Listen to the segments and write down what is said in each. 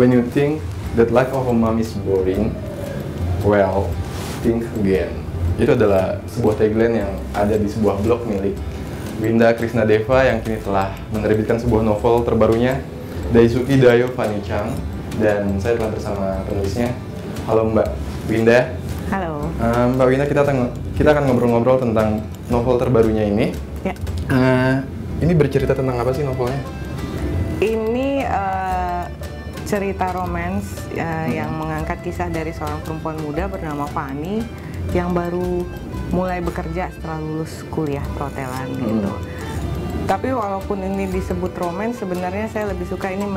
when you think that life of a mom is boring, well, think again. Itu adalah sebuah tagline yang ada di sebuah blog milik Winda Krisna Deva yang kini telah menerbitkan sebuah novel terbarunya Daisuki Dayo Fanny Chang dan saya telah bersama penulisnya. Halo Mbak Winda. Halo. Uh, Mbak Winda kita kita akan ngobrol-ngobrol tentang novel terbarunya ini. Ya. Uh, ini bercerita tentang apa sih novelnya? Ini cerita romans uh, hmm. yang mengangkat kisah dari seorang perempuan muda bernama Fanny yang baru mulai bekerja setelah lulus kuliah perhotelan hmm. gitu. Tapi walaupun ini disebut romans, sebenarnya saya lebih suka ini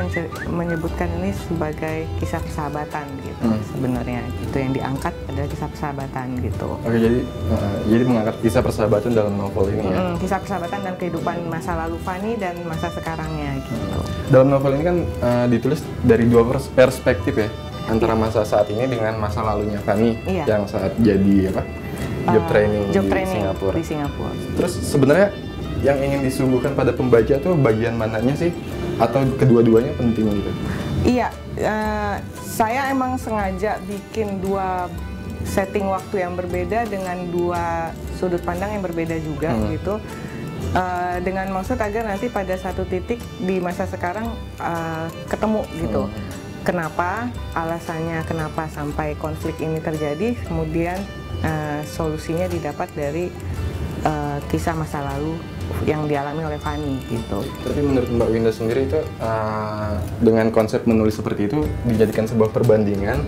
menyebutkan ini sebagai kisah persahabatan gitu. Hmm. Sebenarnya itu yang diangkat adalah kisah persahabatan gitu. Oke, jadi uh, jadi mengangkat kisah persahabatan dalam novel ini ya. Hmm, kisah persahabatan dan kehidupan masa lalu Fanny dan masa sekarangnya gitu. Dalam novel ini kan uh, ditulis dari dua perspektif ya antara masa saat ini dengan masa lalunya Fanny iya. yang saat jadi apa job training, job di training Singapura. Di Singapura. Terus sebenarnya yang ingin disuguhkan pada pembaca tuh bagian mananya sih? Atau kedua-duanya penting gitu? Iya, uh, saya emang sengaja bikin dua setting waktu yang berbeda dengan dua sudut pandang yang berbeda juga hmm. gitu. Uh, dengan maksud agar nanti pada satu titik di masa sekarang uh, ketemu gitu. Hmm. Kenapa? Alasannya kenapa sampai konflik ini terjadi, kemudian uh, solusinya didapat dari uh, kisah masa lalu yang dialami oleh Fani gitu. Tapi menurut Mbak Winda sendiri itu uh, dengan konsep menulis seperti itu dijadikan sebuah perbandingan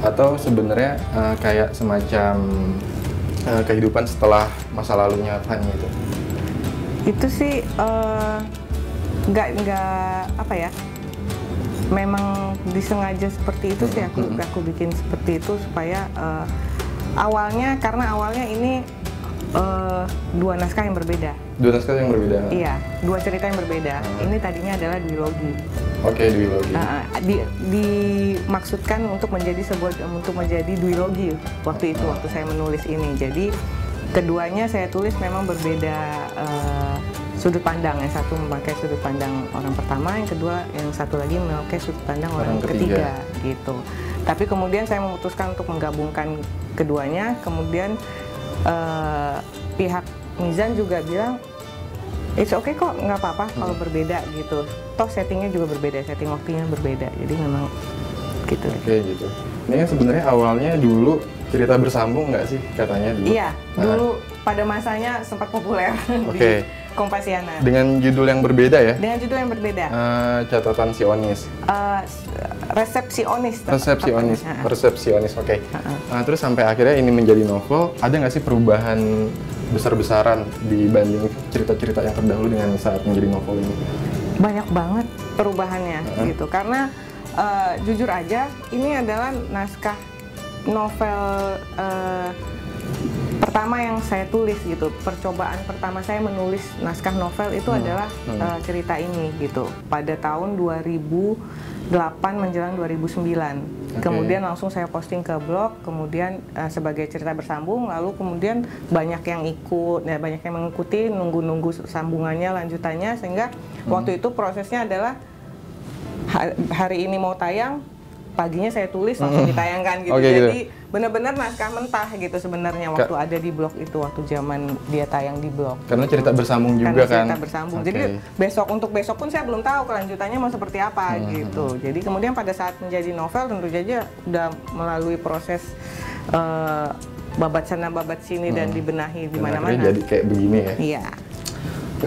atau sebenarnya uh, kayak semacam uh, kehidupan setelah masa lalunya Fani itu? Itu sih nggak uh, nggak apa ya? Memang disengaja seperti itu sih aku hmm. aku bikin seperti itu supaya uh, awalnya karena awalnya ini uh, dua naskah yang berbeda. Dua naskah yang berbeda. Iya, dua cerita yang berbeda. Hmm. Ini tadinya adalah duologi. Oke, okay, duologi. Uh, di, dimaksudkan untuk menjadi sebuah untuk menjadi duologi waktu itu waktu saya menulis ini. Jadi keduanya saya tulis memang berbeda uh, sudut pandang. Yang satu memakai sudut pandang orang pertama, yang kedua yang satu lagi memakai sudut pandang orang, orang ketiga. ketiga gitu. Tapi kemudian saya memutuskan untuk menggabungkan keduanya kemudian uh, pihak Mizan juga bilang it's okay kok nggak apa-apa hmm. kalau berbeda gitu toh settingnya juga berbeda setting waktunya berbeda jadi memang gitu oke okay, gitu ini kan sebenarnya awalnya dulu cerita bersambung nggak sih katanya dulu iya nah. dulu pada masanya sempat populer okay. di Kompasiana. Dengan judul yang berbeda ya? Dengan judul yang berbeda. Uh, catatan Sionis. Uh, resepsionis. Resepsionis. Resepsionis, oke. Okay. Uh, terus sampai akhirnya ini menjadi novel, ada nggak sih perubahan besar-besaran dibanding cerita-cerita yang terdahulu dengan saat menjadi novel ini? Banyak banget perubahannya uh -huh. gitu. Karena uh, jujur aja, ini adalah naskah novel uh, pertama yang saya tulis gitu percobaan pertama saya menulis naskah novel itu hmm. adalah hmm. Uh, cerita ini gitu pada tahun 2008 menjelang 2009 okay. kemudian langsung saya posting ke blog kemudian uh, sebagai cerita bersambung lalu kemudian banyak yang ikut ya banyak yang mengikuti nunggu-nunggu sambungannya lanjutannya sehingga hmm. waktu itu prosesnya adalah hari ini mau tayang paginya saya tulis langsung hmm. ditayangkan gitu. Okay, Jadi gitu. benar-benar naskah mentah gitu sebenarnya waktu Ka ada di blog itu waktu zaman dia tayang di blog. Karena cerita bersambung juga Karena kan. Cerita bersambung. Okay. Jadi besok untuk besok pun saya belum tahu kelanjutannya mau seperti apa hmm. gitu. Jadi kemudian pada saat menjadi novel tentu saja udah melalui proses uh, babat sana babat sini hmm. dan dibenahi di mana-mana. Jadi kayak begini ya. Iya.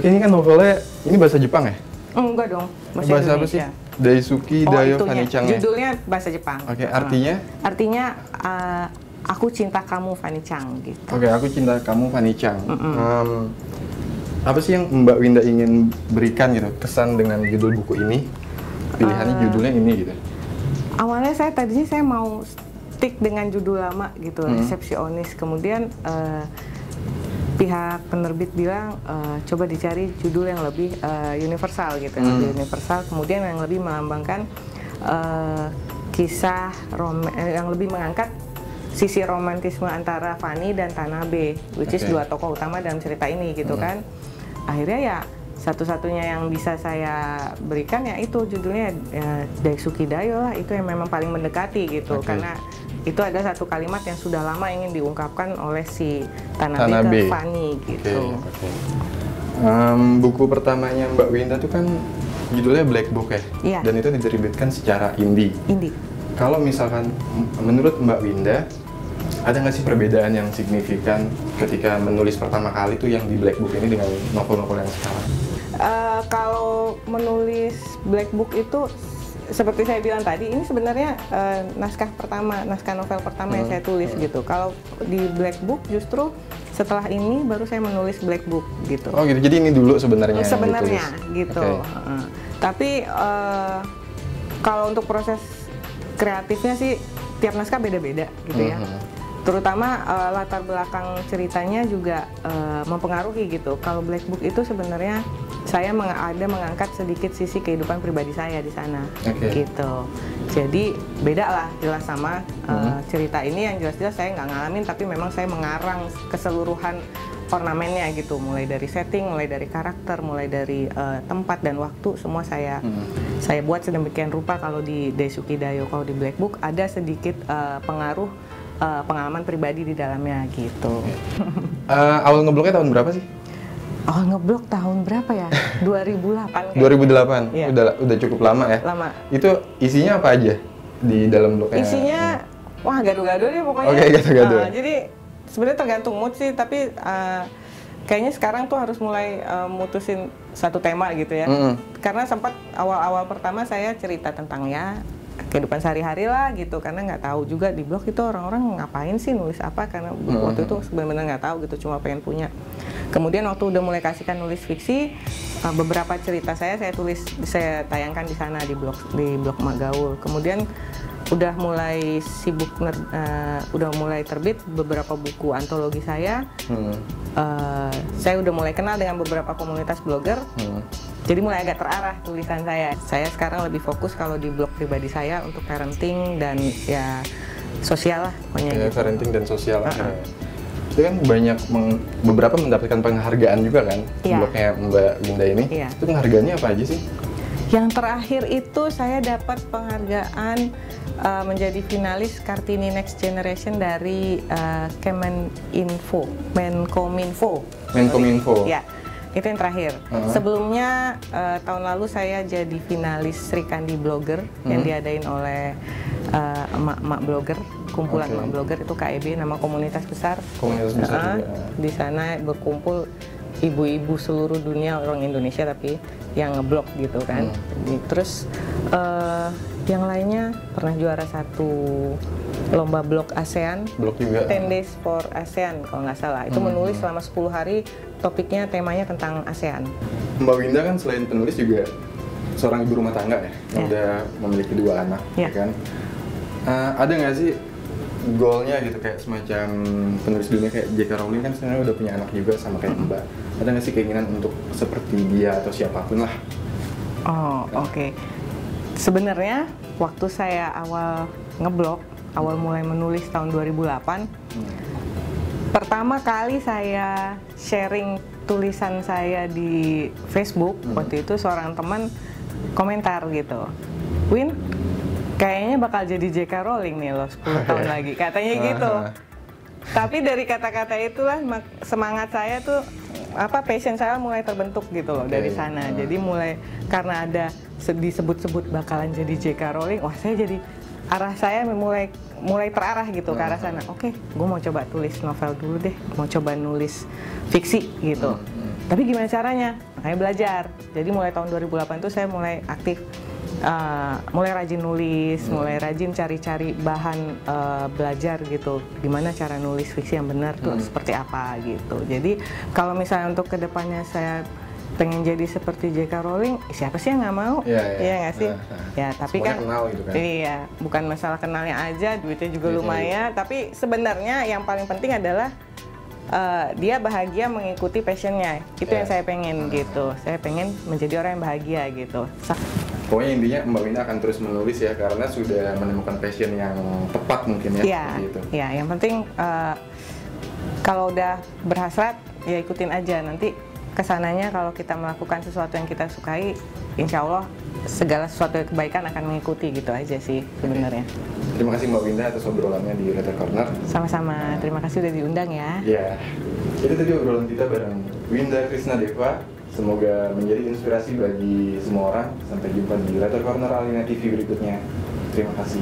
Ini kan novelnya ini bahasa Jepang ya? Enggak dong. Bahasa, bahasa apa sih? Daisuki oh, Dayo Kanicang ya? Judulnya bahasa Jepang. Oke, okay, artinya? Uh, artinya uh, aku cinta kamu Fanny Chang gitu. Oke, okay, aku cinta kamu Fanny Chang. Mm -mm. Um, apa sih yang Mbak Winda ingin berikan gitu kesan dengan judul buku ini? Pilihannya uh, judulnya ini gitu. Awalnya saya tadinya saya mau stick dengan judul lama gitu, mm. resepsionis. Kemudian uh, pihak penerbit bilang uh, coba dicari judul yang lebih uh, universal gitu, hmm. lebih universal. Kemudian yang lebih melambangkan uh, kisah rom yang lebih mengangkat sisi romantisme antara Fanny dan Tanabe, which okay. is dua tokoh utama dalam cerita ini gitu hmm. kan. Akhirnya ya satu-satunya yang bisa saya berikan ya itu judulnya ya, Daisuki Dayo lah itu yang memang paling mendekati gitu Oke. karena itu ada satu kalimat yang sudah lama ingin diungkapkan oleh si Tanabe, Tanabe. ke Fanny Oke, gitu. oke. Em, buku pertamanya Mbak Winda tuh kan judulnya Black Book ya, Iya. dan itu diterbitkan secara indie. Indie. Kalau misalkan menurut Mbak Winda, ada nggak sih perbedaan yang signifikan ketika menulis pertama kali tuh yang di Black Book ini dengan novel-novel yang sekarang? Eh, kalau menulis Black Book itu seperti saya bilang tadi, ini sebenarnya eh, naskah pertama, naskah novel pertama yang Hmm. saya tulis gitu. Kalau di Black Book justru setelah ini baru saya menulis Black Book gitu. Oh gitu, jadi ini dulu sebenarnya yang sebenarnya gitu. Oke. Heeh. Tapi eh, kalau untuk proses kreatifnya sih tiap naskah beda-beda gitu ya. Mhm. Terutama eh, latar belakang ceritanya juga eh, mempengaruhi gitu. Kalau Black Book itu sebenarnya saya meng- ada mengangkat sedikit sisi kehidupan pribadi saya di sana Oke. gitu. Jadi beda lah jelas sama eh, Mhm. cerita ini yang jelas-jelas saya nggak ngalamin tapi memang saya mengarang keseluruhan ornamennya gitu mulai dari setting mulai dari karakter mulai dari eh, tempat dan waktu semua saya Hmm. saya buat sedemikian rupa kalau di Daisuki Dayo kalau di Black Book ada sedikit eh, pengaruh eh, pengalaman pribadi di dalamnya gitu. Eh, awal ngebloknya tahun berapa sih? Oh ngeblok tahun berapa ya? 2008 kayaknya. 2008. Iya. Udah udah cukup lama ya. Lama. Itu isinya apa aja di dalam blognya? Isinya wah gado-gado deh pokoknya. Oke, gado-gado. Eh, jadi sebenarnya tergantung mood sih, tapi eh, kayaknya sekarang tuh harus mulai eh, mutusin satu tema gitu ya. Mm-mm. Karena sempat awal-awal pertama saya cerita tentang ya kehidupan sehari-hari lah gitu karena nggak tahu juga di blog itu orang-orang ngapain sih nulis apa karena Hmm. waktu itu benar-benar nggak tahu gitu cuma pengen punya kemudian waktu udah mulai kasihkan nulis fiksi uh, beberapa cerita saya saya tulis saya tayangkan di sana di blog di blog Magaul kemudian udah mulai sibuk uh, udah mulai terbit beberapa buku antologi saya Hmm. Uh, saya udah mulai kenal dengan beberapa komunitas blogger Hmm. Jadi mulai agak terarah tulisan saya. Saya sekarang lebih fokus kalau di blog pribadi saya untuk parenting dan ya sosial lah pokoknya Ya, gitu. parenting dan sosial. Uh-uh. Itu kan banyak meng- beberapa mendapatkan penghargaan juga kan Iya. blognya Mbak Winda ini. Iya. Itu penghargaannya apa aja sih? Yang terakhir itu saya dapat penghargaan uh, menjadi finalis Kartini Next Generation dari uh, Kemeninfo, Menkominfo. Menkominfo. Ya, itu yang terakhir. Uh-huh. Sebelumnya uh, tahun lalu saya jadi finalis Sri Kandi Blogger yang Hmm. diadain oleh uh, emak-emak blogger, kumpulan emak blogger itu KEB nama komunitas besar. Komunitas besar Uh, juga. Di sana berkumpul ibu-ibu seluruh dunia orang Indonesia tapi yang ngeblog gitu kan. Hmm. Terus uh, yang lainnya pernah juara satu lomba blog ASEAN Blog juga. 10 Days for ASEAN kalau nggak salah. Itu Hmm. menulis selama 10 hari topiknya temanya tentang ASEAN. Mbak Winda kan selain penulis juga seorang ibu rumah tangga ya, Ya. udah memiliki dua anak, Ya. ya kan? Eh, ada nggak sih goalnya gitu kayak semacam penulis dunia kayak J.K. Rowling kan sebenarnya udah punya anak juga sama kayak Mbak. Ada nggak sih keinginan untuk seperti dia atau siapa pun lah? Oh, oke. Sebenarnya waktu saya awal ngeblog, awal mulai menulis tahun 2008, pertama kali saya sharing tulisan saya di Facebook Hmm. waktu itu seorang teman komentar gitu, Win, kayaknya bakal jadi J.K. Rowling nih lo 10 tahun lagi, katanya gitu. Tapi dari kata-kata itulah semangat saya tuh apa passion saya mulai terbentuk gitu loh Oke. dari sana. Jadi mulai karena ada se- disebut-sebut bakalan jadi J.K. Rowling, wah saya jadi arah saya mulai mulai terarah gitu ke arah Hmm. sana. Oke, gue mau coba tulis novel dulu deh, mau coba nulis fiksi gitu. Hmm. Tapi gimana caranya? Makanya belajar. Jadi mulai tahun 2008 tuh saya mulai aktif uh, mulai rajin nulis, Hmm. mulai rajin cari-cari bahan uh, belajar gitu. Gimana cara nulis fiksi yang benar tuh Hmm. seperti apa gitu. Jadi kalau misalnya untuk ke depannya saya pengen jadi seperti J.K. Rowling, siapa sih yang nggak mau? Iya, iya. Iya nggak sih? Nah, nah. Ya tapi Semuanya kan kenal gitu kan. Iya, bukan masalah kenalnya aja, duitnya juga Iya, lumayan. Tapi sebenarnya yang paling penting adalah uh, dia bahagia mengikuti passionnya. Itu Iya. yang saya pengen gitu. Saya pengen menjadi orang yang bahagia gitu. Pokoknya intinya Mbak Winda akan terus menulis ya karena sudah menemukan passion yang tepat mungkin ya. Iya, seperti itu. iya. Yang penting uh, kalau udah berhasrat ya ikutin aja nanti ke sananya kalau kita melakukan sesuatu yang kita sukai, insya Allah segala sesuatu kebaikan akan mengikuti gitu aja sih sebenarnya. Terima kasih Mbak Winda atas obrolannya di Letter Corner. Sama-sama, terima kasih udah diundang ya. Ya, itu tadi obrolan kita bareng Winda Krisna Deva. Semoga menjadi inspirasi bagi semua orang. Sampai jumpa di Letter Corner Alina TV berikutnya. Terima kasih.